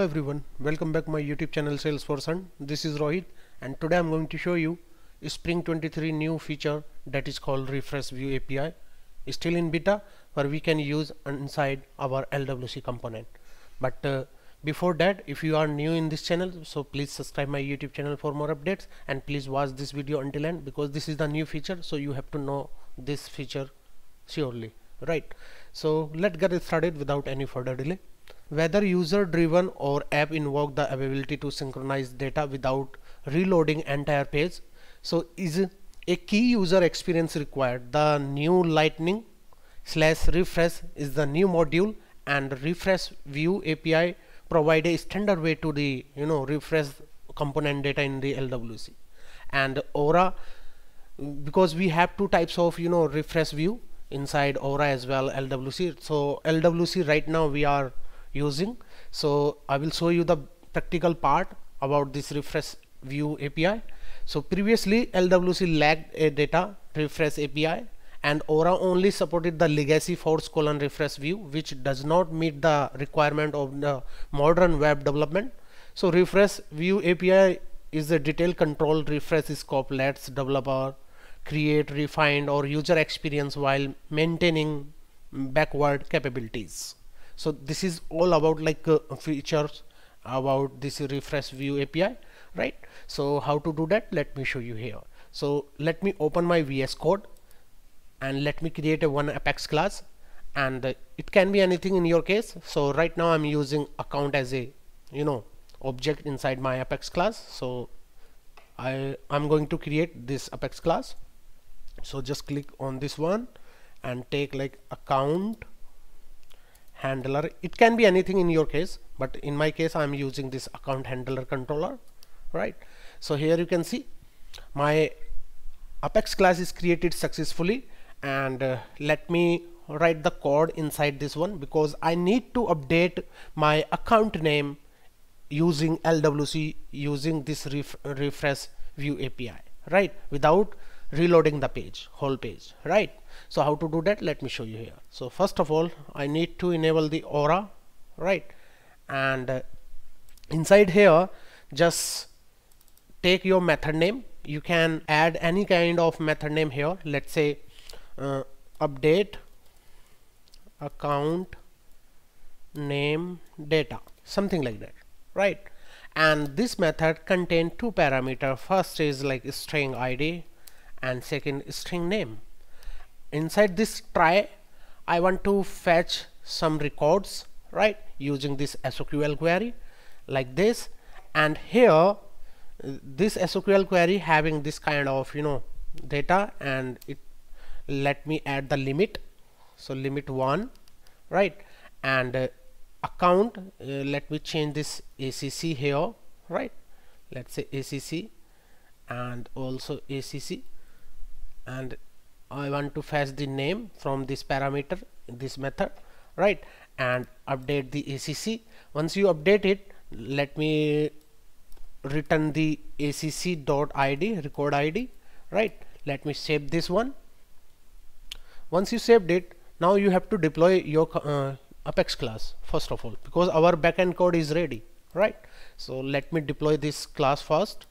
Hello everyone, welcome back my YouTube channel Salesforce Salesperson. This is Rohit and today I'm going to show you Spring 23 new feature that is called Refresh View API. Still in beta where we can use inside our LWC component. But uh, before that, if you are new in this channel, so please subscribe my YouTube channel for more updates and please watch this video until end because this is the new feature so you have to know this feature surely, right? So let's get it started without any further delay. Whether user driven or app invoke the ability to synchronize data without reloading entire page. So is a key user experience required. The new lightning slash refresh is the new module and refresh view API provide a standard way to the you know refresh component data in the LWC and Aura because we have two types of you know refresh view inside Aura as well LWC so LWC right now we are using. So I will show you the practical part about this refresh view API so previously LWC lacked a data refresh API and Aura only supported the legacy force colon refresh view which does not meet the requirement of the modern web development. So refresh view API is a detailed control refresh scope lets developer create refined or user experience while maintaining backward capabilities so this is all about like uh, features about this refresh view API right? So how to do that? Let me show you here. So let me open my VS code and let me create a one apex class. And uh, it can be anything in your case. So right now I'm using account as a you know object inside my apex class. So I I'm going to create this apex class. So just click on this one and take like account handler. It can be anything in your case but in my case I'm using this account handler controller right? So here you can see my apex class is created successfully and uh, let me write the code inside this one because I need to update my account name using LWC using this ref refresh view API right? Without reloading the page whole page right? So how to do that? Let me show you here. So first of all I need to enable the aura right? And uh, inside here just take your method name. You can add any kind of method name here. Let's say uh, update account name data something like that right? And this method contain two parameter. First is like string id and second string name. Inside this try I want to fetch some records right using this SQL query like this. And here this SQL query having this kind of you know data and it let me add the limit. So limit 1 right and uh, account uh, let me change this ACC here right. Let's say ACC and also ACC and I want to fetch the name from this parameter this method right? And update the ACC once you update it let me return the ACC dot ID record ID right? Let me save this one. Once you saved it now you have to deploy your uh, apex class first of all because our backend code is ready right? So let me deploy this class first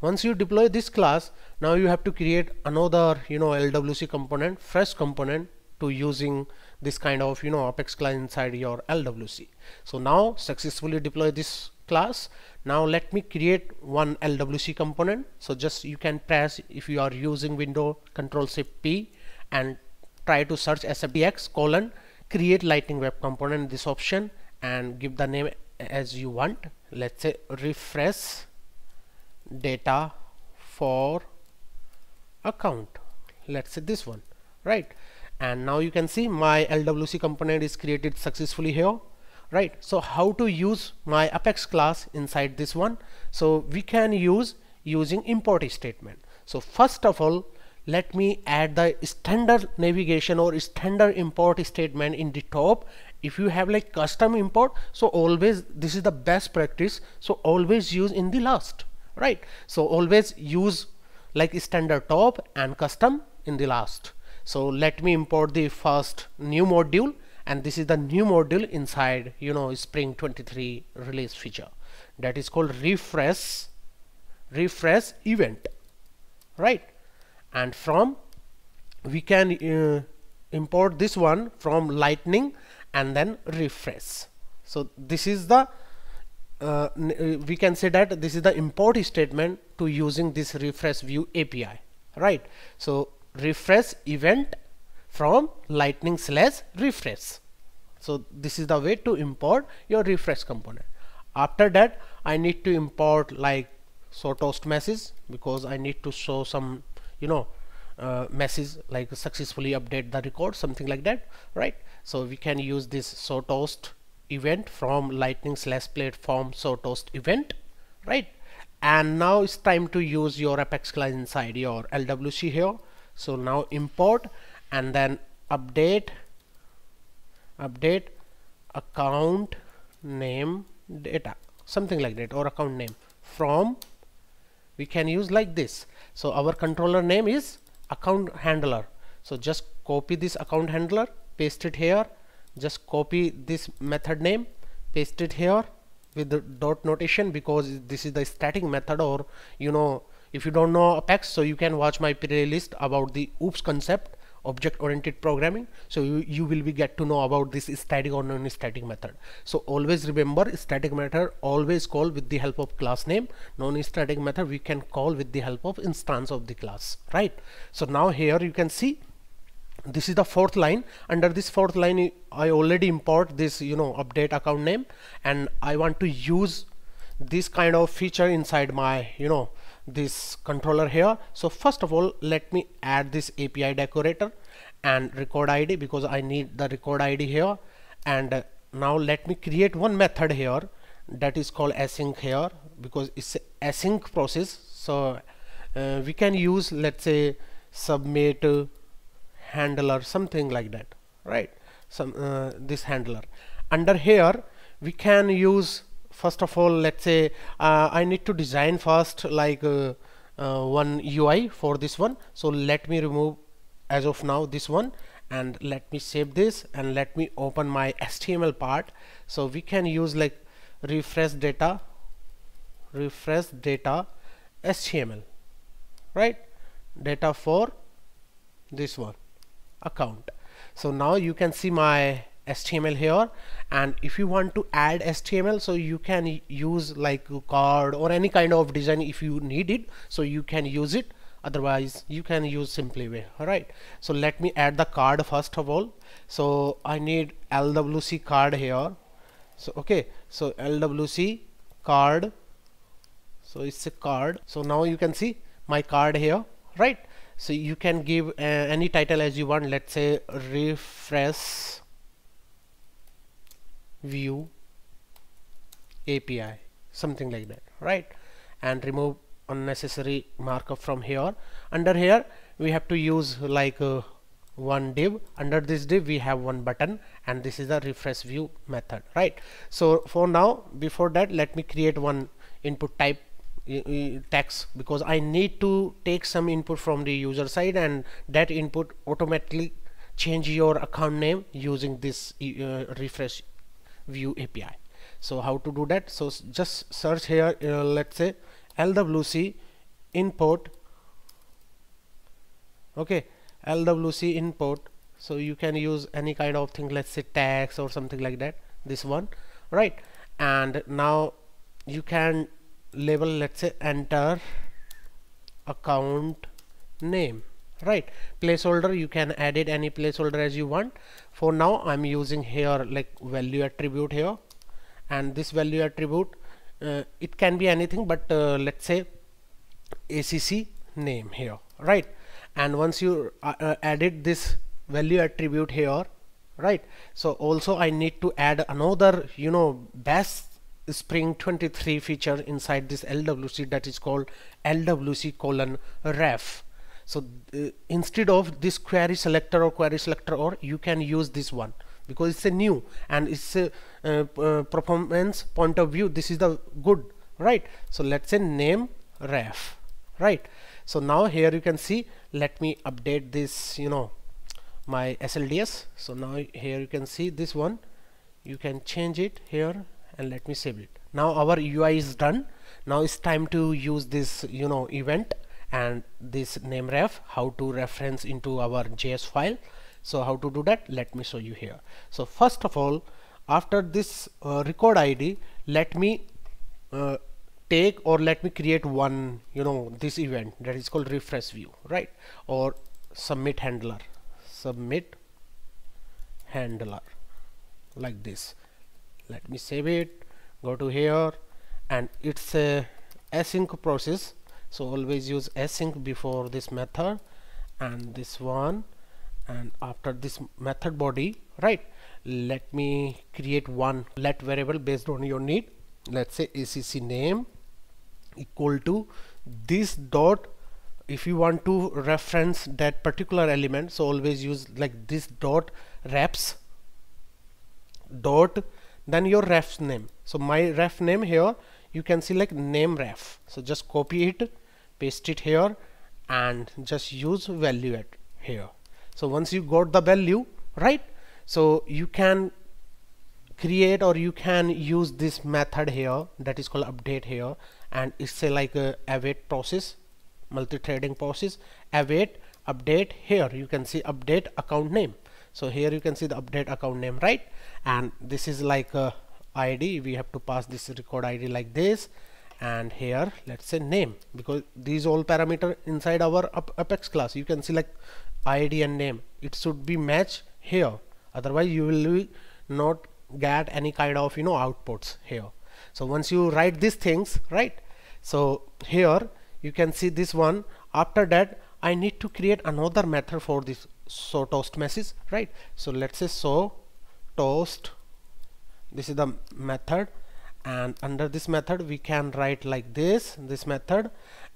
once you deploy this class now you have to create another you know LWC component fresh component to using this kind of you know apex class inside your LWC so now successfully deploy this class. Now let me create one LWC component. So just you can press if you are using window control shift P and try to search SFDX colon create lightning web component this option and give the name as you want. Let's say refresh data for account. Let's say this one right? And now you can see my LWC component is created successfully here right? So how to use my apex class inside this one? So we can use using import statement. So first of all let me add the standard navigation or standard import statement in the top. If you have like custom import so always this is the best practice. So always use in the last right? So always use like standard top and custom in the last. So let me import the first new module and this is the new module inside you know spring 23 release feature. That is called refresh refresh event. Right? And from we can uh, import this one from lightning and then refresh. So this is the uh, uh, we can say that this is the import statement to using this refresh view API right? So refresh event from lightning slash refresh. So this is the way to import your refresh component. After that I need to import like show toast message because I need to show some you know uh, message like successfully update the record something like that right? So we can use this show toast event from lightning slash platform so toast event right? And now it's time to use your apex class inside your LWC here. So now import and then update update account name data something like that or account name from we can use like this. So our controller name is account handler. So just copy this account handler paste it here just copy this method name paste it here with the dot notation because this is the static method or you know if you don't know apex so you can watch my playlist about the oops concept object oriented programming. So you, you will be get to know about this static or non-static method. So always remember static method always call with the help of class name. Non-static method we can call with the help of instance of the class right? So now here you can see this is the fourth line. Under this fourth line I already import this you know update account name. And I want to use this kind of feature inside my you know this controller here. So first of all let me add this API decorator and record ID because I need the record ID here. And now let me create one method here that is called async here because it's async process. So uh, we can use let's say submit uh, handler something like that right? Some uh, this handler. Under here we can use first of all let's say uh, I need to design first like uh, uh one UI for this one. So let me remove as of now this one and let me save this and let me open my HTML part. So we can use like refresh data refresh data HTML right? Data for this one account. So now you can see my HTML here. And if you want to add HTML so you can use like card or any kind of design if you need it. So you can use it. Otherwise you can use simply way. Alright so let me add the card first of all. So I need LWC card here. So okay. So LWC card. So it's a card. So now you can see my card here. Right so you can give uh, any title as you want. Let's say refresh view API something like that right? And remove unnecessary markup from here. Under here we have to use like uh, one div. Under this div we have one button and this is the refresh view method right? So for now before that let me create one input type text because I need to take some input from the user side and that input automatically change your account name using this uh, refresh view API so how to do that? So just search here uh, let's say LWC import. Okay LWC import. So you can use any kind of thing let's say tags or something like that this one right? And now you can label let's say enter account name right? Placeholder you can add it any placeholder as you want. For now I'm using here like value attribute here. And this value attribute uh, it can be anything but uh, let's say ACC name here right? And once you uh, uh, added this value attribute here right? So also I need to add another you know best spring 23 feature inside this LWC that is called LWC colon ref. So uh, instead of this query selector or query selector or you can use this one because it's a new and it's a uh, uh, performance point of view. This is the good right? So let's say name ref right? So now here you can see let me update this you know my SLDS so now here you can see this one. You can change it here and let me save it. Now our UI is done. Now it's time to use this you know event and this name ref how to reference into our JS file. So how to do that? Let me show you here. So first of all after this uh, record ID let me uh, take or let me create one you know this event that is called refresh view right? Or submit handler. Submit handler like this let me save it go to here and it's a async process. So always use async before this method and this one and after this method body right? Let me create one let variable based on your need. Let's say acc name equal to this dot. If you want to reference that particular element so always use like this dot refs dot then your refs name. So my ref name here you can see like name ref. So just copy it paste it here and just use value at here. So once you got the value right? So you can create or you can use this method here that is called update here. And it's a like a await process multi-threading process. Await update here. You can see update account name so here you can see the update account name right? And this is like a id we have to pass this record id like this. And here let's say name because these all parameter inside our apex class. You can see like id and name. It should be match here. Otherwise you will not get any kind of you know outputs here. So once you write these things right? So here you can see this one. After that I need to create another method for this so toast message right? So let's say so toast this is the method. And under this method we can write like this this method.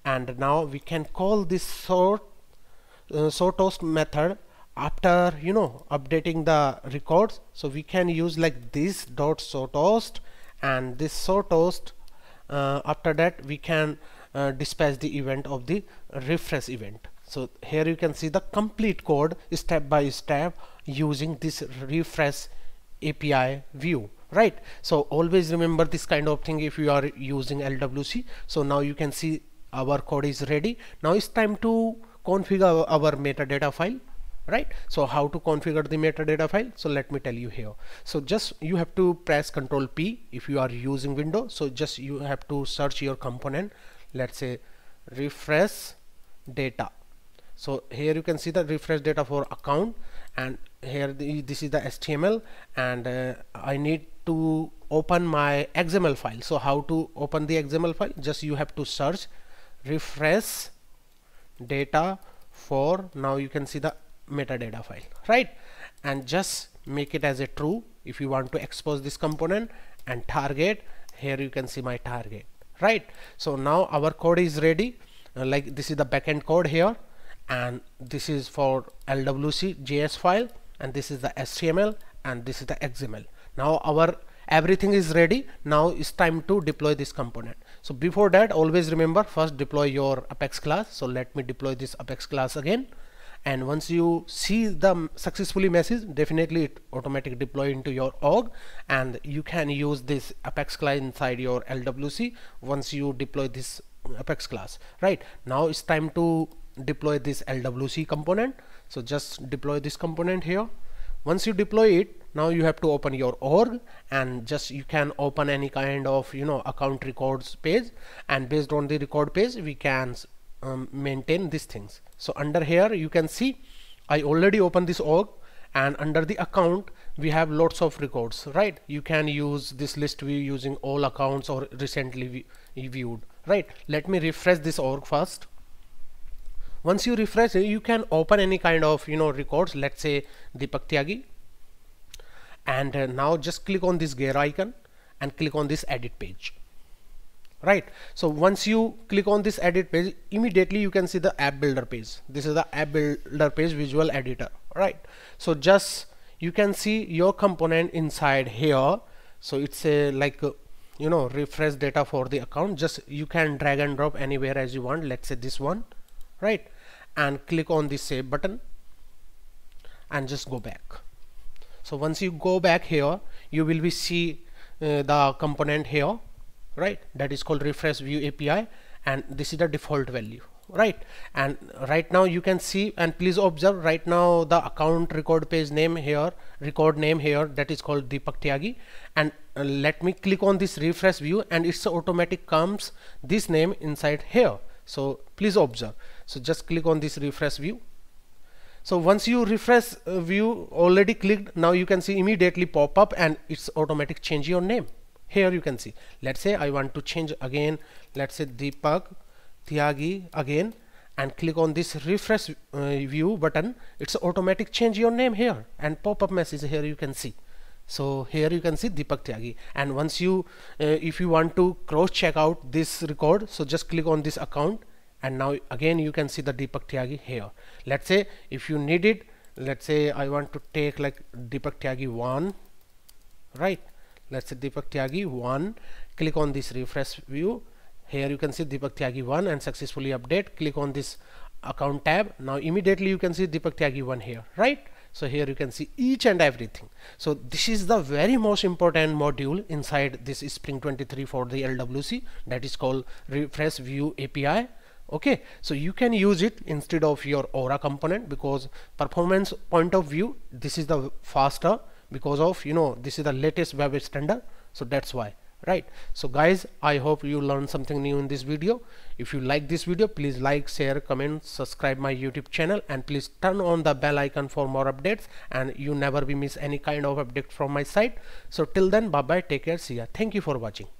And now we can call this sort uh, show toast method after you know updating the records. So we can use like this dot so toast and this so toast uh, after that we can uh, dispatch the event of the refresh event so here you can see the complete code step by step using this refresh API view right? So always remember this kind of thing if you are using LWC so now you can see our code is ready. Now it's time to configure our metadata file right? So how to configure the metadata file? So let me tell you here. So just you have to press control P if you are using Windows. So just you have to search your component. Let's say refresh data so here you can see the refresh data for account and here the, this is the HTML and uh, I need to open my XML file. So how to open the XML file? Just you have to search refresh data for now you can see the metadata file right? And just make it as a true if you want to expose this component and target. Here you can see my target right? So now our code is ready. Uh, like this is the backend code here and this is for LWC JS file and this is the HTML and this is the XML now our everything is ready. Now it's time to deploy this component. So before that always remember first deploy your apex class. So let me deploy this apex class again. And once you see the successfully message definitely it automatically deploy into your org. And you can use this apex class inside your LWC once you deploy this apex class. Right. Now it's time to deploy this LWC component. So just deploy this component here. Once you deploy it now you have to open your org and just you can open any kind of you know account records page. And based on the record page we can um, maintain these things. So under here you can see I already opened this org and under the account we have lots of records right? You can use this list view using all accounts or recently viewed right? Let me refresh this org first once you refresh you can open any kind of you know records let's say Deepak Tyagi. And uh, now just click on this gear icon and click on this edit page. Right? So once you click on this edit page immediately you can see the app builder page. This is the app builder page visual editor. Right? So just you can see your component inside here. So it's a like a, you know refresh data for the account. Just you can drag and drop anywhere as you want. Let's say this one right? And click on the save button and just go back. So once you go back here you will be see uh, the component here right? That is called refresh view API and this is the default value right? And right now you can see and please observe right now the account record page name here record name here that is called Deepak Tyagi. And uh, let me click on this refresh view and it's automatic comes this name inside here. So please observe so just click on this refresh view. So once you refresh uh, view already clicked now you can see immediately pop up and it's automatic change your name. Here you can see. Let's say I want to change again let's say Deepak Tyagi again and click on this refresh uh, view button. It's automatic change your name here and pop-up message here you can see. So here you can see Deepak Tyagi. And once you uh, if you want to cross check out this record so just click on this account and now again you can see the Deepak Tyagi here. Let's say if you need it let's say I want to take like Deepak Tyagi 1 right? Let's say Deepak Tyagi 1 click on this refresh view. Here you can see Deepak Tyagi 1 and successfully update. Click on this account tab. Now immediately you can see Deepak Tyagi 1 here right? So here you can see each and everything. So this is the very most important module inside this spring 23 for the LWC that is called refresh view API okay so you can use it instead of your aura component because performance point of view this is the faster because of you know this is the latest web standard. So that's why right? So guys i hope you learned something new in this video. If you like this video please like share comment subscribe my youtube channel and please turn on the bell icon for more updates and you never be miss any kind of update from my side. So till then bye bye take care see ya. Thank you for watching